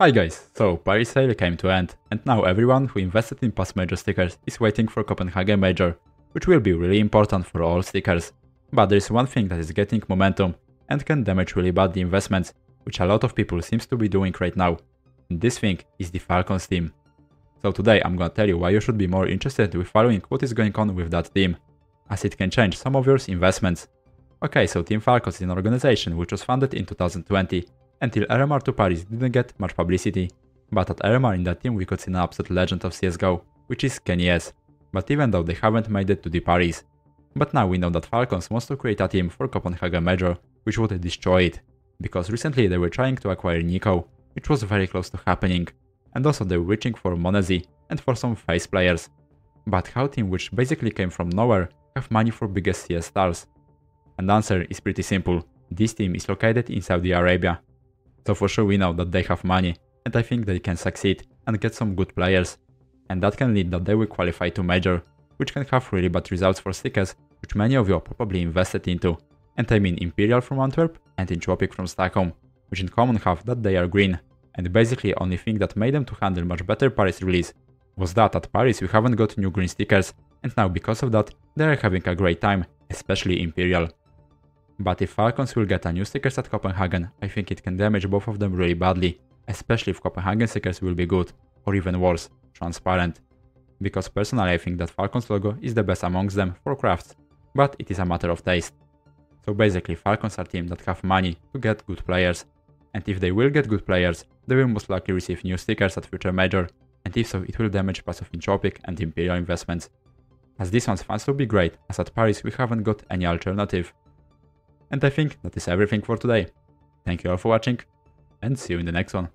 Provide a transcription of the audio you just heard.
Hi guys, so Paris sale came to end, and now everyone who invested in past major stickers is waiting for Copenhagen Major, which will be really important for all stickers. But there is one thing that is getting momentum, and can damage really bad the investments, which a lot of people seems to be doing right now. And this thing is the Falcons team. So today I'm gonna tell you why you should be more interested with following what is going on with that team, as it can change some of your investments. Okay, so Team Falcons is an organization which was founded in 2020, until RMR to Paris didn't get much publicity. But at RMR in that team we could see an absolute legend of CSGO, which is Kenny S. But even though they haven't made it to the Paris. But now we know that Falcons wants to create a team for Copenhagen Major, which would destroy it. Because recently they were trying to acquire NiKo, which was very close to happening. And also they were reaching for m0NESY and for some FaZe players. But how team which basically came from nowhere have money for biggest CS stars? And answer is pretty simple. This team is located in Saudi Arabia. So for sure we know that they have money, and I think they can succeed and get some good players. And that can lead that they will qualify to Major, which can have really bad results for stickers, which many of you are probably invested into. And I mean Imperial from Antwerp and Entropiq from Stockholm, which in common have that they are green. And basically only thing that made them to handle much better Paris release was that at Paris we haven't got new green stickers, and now because of that, they are having a great time, especially Imperial. But if Falcons will get a new stickers at Copenhagen, I think it can damage both of them really badly, especially if Copenhagen stickers will be good, or even worse, transparent. Because personally I think that Falcons logo is the best amongst them for crafts, but it is a matter of taste. So basically Falcons are team that have money to get good players, and if they will get good players, they will most likely receive new stickers at future major, and if so it will damage passive Entropiq and Imperial investments. As this one's fans will be great, as at Paris we haven't got any alternative. And I think that is everything for today. Thank you all for watching, and see you in the next one.